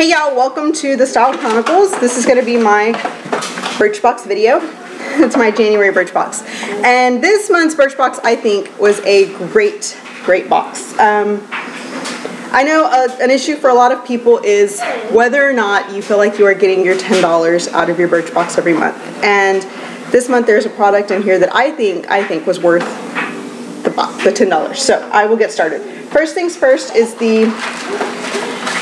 Hey y'all, welcome to the Style Chronicles. This is going to be my Birchbox video. It's my January Birchbox. And this month's Birchbox, I think, was a great, great box. Um, I know uh, an issue for a lot of people is whether or not you feel like you are getting your $10 out of your Birchbox every month. And this month there's a product in here that I think I think was worth the, the $10. So I will get started. First things first is the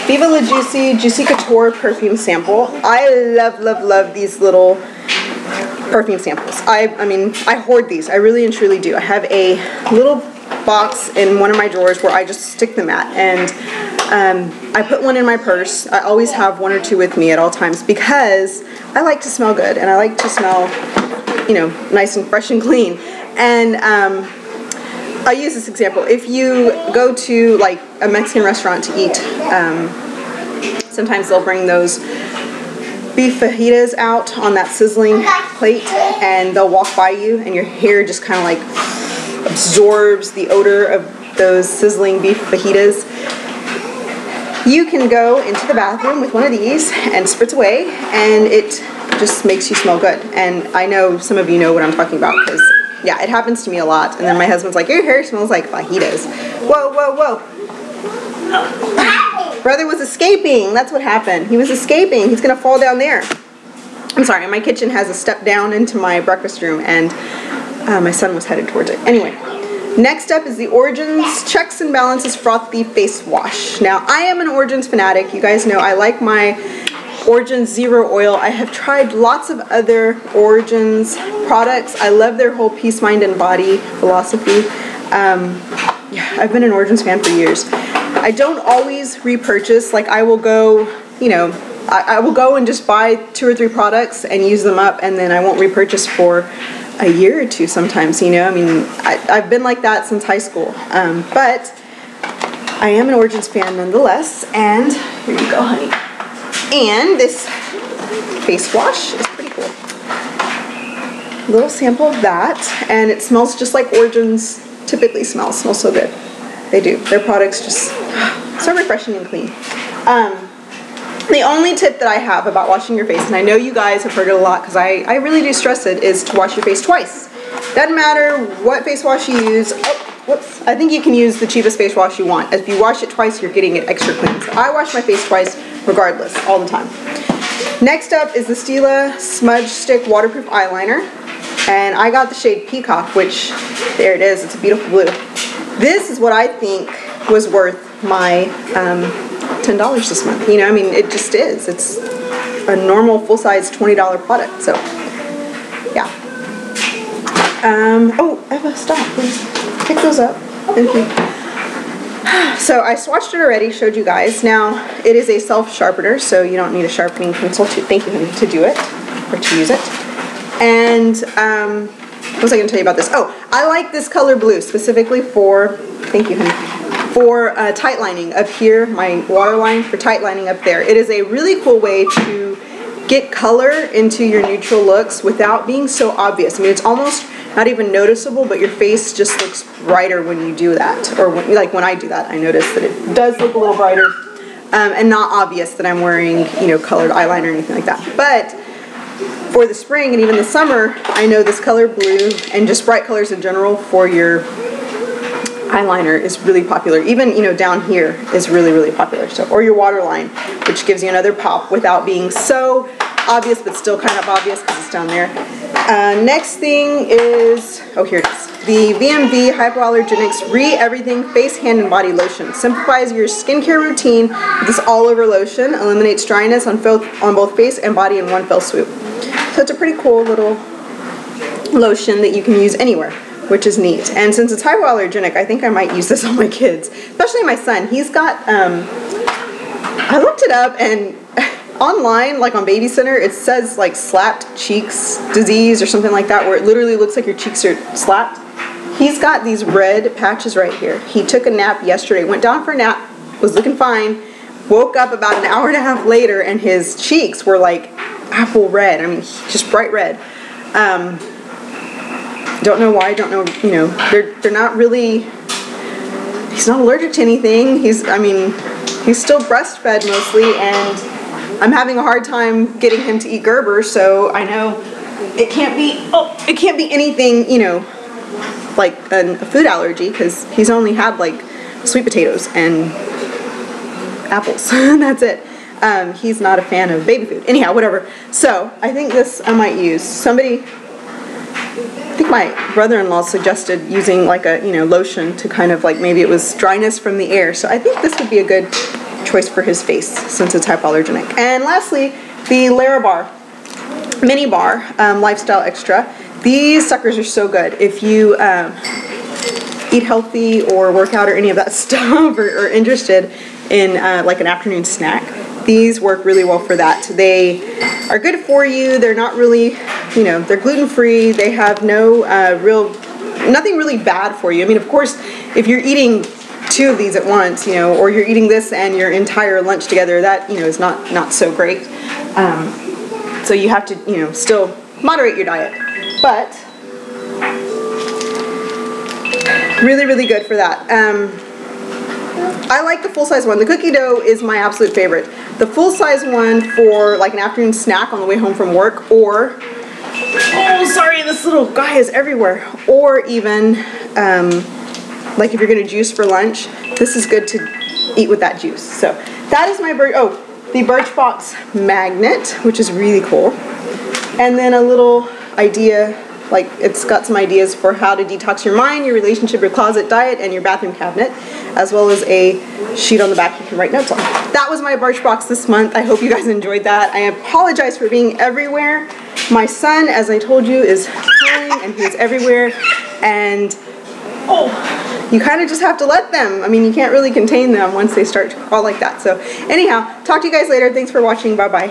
Viva La Juicy Juicy Couture perfume sample. I love, love, love these little perfume samples. I, I mean, I hoard these. I really and truly do. I have a little box in one of my drawers where I just stick them at. And um, I put one in my purse. I always have one or two with me at all times because I like to smell good and I like to smell, you know, nice and fresh and clean. And um, I'll use this example. If you go to like a Mexican restaurant to eat, um, sometimes they'll bring those beef fajitas out on that sizzling plate and they'll walk by you and your hair just kind of like absorbs the odor of those sizzling beef fajitas. You can go into the bathroom with one of these and spritz away and it just makes you smell good. And I know some of you know what I'm talking about because yeah, it happens to me a lot. And then my husband's like, your hair smells like fajitas. Whoa, whoa, whoa. Brother was escaping. That's what happened. He was escaping. He's going to fall down there. I'm sorry, my kitchen has a step down into my breakfast room, and uh, my son was headed towards it. Anyway, next up is the Origins Checks and Balances Frothy Face Wash. Now, I am an Origins fanatic. You guys know I like my Origins Zero Oil. I have tried lots of other Origins products. I love their whole peace, mind, and body philosophy. Um, yeah, I've been an Origins fan for years. I don't always repurchase. Like I will go, you know, I, I will go and just buy two or three products and use them up, and then I won't repurchase for a year or two sometimes. You know, I mean, I, have been like that since high school. Um, but I am an Origins fan nonetheless. And here you go, honey. And this face wash is pretty cool. Little sample of that, and it smells just like Origins typically smells. Smells so good. They do. Their products just so refreshing and clean. Um, the only tip that I have about washing your face, and I know you guys have heard it a lot because I, I really do stress it, is to wash your face twice. Doesn't matter what face wash you use. Oh, whoops. I think you can use the cheapest face wash you want. If you wash it twice, you're getting it extra clean. So I wash my face twice regardless, all the time. Next up is the Stila Smudge Stick Waterproof Eyeliner. And I got the shade Peacock, which, there it is, it's a beautiful blue. This is what I think was worth my um, $10 this month. You know, I mean, it just is. It's a normal full-size $20 product, so yeah. Um, oh, Eva, stop, please. Pick those up. Thank you. So I swatched it already, showed you guys. Now, it is a self-sharpener, so you don't need a sharpening pencil to, thank you, to do it, or to use it. And, um, what was I going to tell you about this? Oh, I like this color blue, specifically for, thank you, honey, for uh, tight lining up here, my waterline for tight lining up there. It is a really cool way to get color into your neutral looks without being so obvious. I mean, it's almost not even noticeable, but your face just looks brighter when you do that. Or when, like when I do that, I notice that it does look a little brighter um, and not obvious that I'm wearing, you know, colored eyeliner or anything like that. But for the spring and even the summer, I know this color blue and just bright colors in general for your eyeliner is really popular. Even, you know, down here is really, really popular. So, or your waterline, which gives you another pop without being so obvious, but still kind of obvious because it's down there. Uh, next thing is, oh, here it is. The VMV Hypoallergenics Re-Everything Face, Hand, and Body Lotion. Simplifies your skincare routine with this all-over lotion. Eliminates dryness on, on both face and body in one fell swoop. So it's a pretty cool little lotion that you can use anywhere which is neat. And since it's hypoallergenic, I think I might use this on my kids, especially my son. He's got, um, I looked it up and online, like on Baby Center, it says like slapped cheeks disease or something like that, where it literally looks like your cheeks are slapped. He's got these red patches right here. He took a nap yesterday, went down for a nap, was looking fine, woke up about an hour and a half later, and his cheeks were like apple red. I mean, just bright red. Um, don't know why. Don't know. You know, they're they're not really. He's not allergic to anything. He's. I mean, he's still breastfed mostly, and I'm having a hard time getting him to eat Gerber. So I know it can't be. Oh, it can't be anything. You know, like an, a food allergy because he's only had like sweet potatoes and apples. That's it. Um, he's not a fan of baby food. Anyhow, whatever. So I think this I might use. Somebody, I think my brother-in-law suggested using like a you know lotion to kind of like maybe it was dryness from the air. So I think this would be a good choice for his face since it's hypoallergenic. And lastly, the Larabar mini bar um, lifestyle extra. These suckers are so good if you um, eat healthy or work out or any of that stuff or, interested in uh, like an afternoon snack these work really well for that. They are good for you. They're not really, you know, they're gluten free. They have no uh, real, nothing really bad for you. I mean, of course, if you're eating two of these at once, you know, or you're eating this and your entire lunch together, that, you know, is not, not so great. Um, so you have to, you know, still moderate your diet. But really, really good for that. Um, I like the full-size one. The cookie dough is my absolute favorite. The full-size one for like an afternoon snack on the way home from work or, oh sorry, this little guy is everywhere. Or even, um, like if you're gonna juice for lunch, this is good to eat with that juice. So that is my, birch. oh, the Birchbox magnet, which is really cool. And then a little idea like it's got some ideas for how to detox your mind, your relationship, your closet, diet, and your bathroom cabinet, as well as a sheet on the back you can write notes on. That was my Birchbox this month. I hope you guys enjoyed that. I apologize for being everywhere. My son, as I told you, is crying and he's everywhere. And oh, you kind of just have to let them. I mean, you can't really contain them once they start to crawl like that. So anyhow, talk to you guys later. Thanks for watching. Bye-bye.